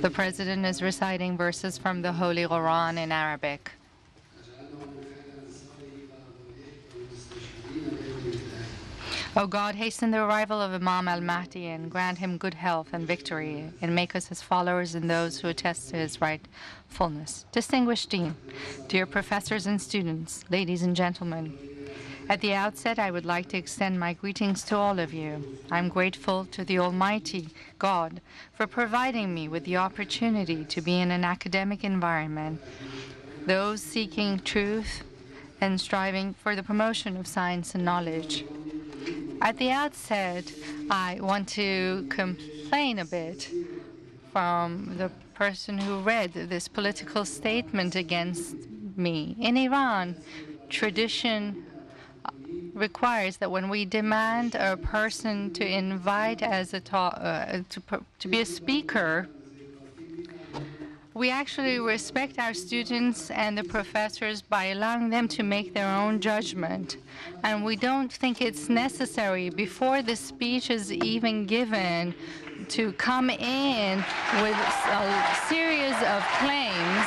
The president is reciting verses from the Holy Quran in Arabic. O God, hasten the arrival of Imam al Mahdi and grant him good health and victory, and make us his followers and those who attest to his rightfulness. Distinguished Dean, dear professors and students, ladies and gentlemen, at the outset, I would like to extend my greetings to all of you. I'm grateful to the Almighty God for providing me with the opportunity to be in an academic environment. Those seeking truth and striving for the promotion of science and knowledge. At the outset, I want to complain a bit from the person who read this political statement against me. In Iran, tradition requires that when we demand a person to invite as a ta- uh, to, to be a speaker, we actually respect our students and the professors by allowing them to make their own judgment. And we don't think it's necessary before the speech is even given to come in with a series of claims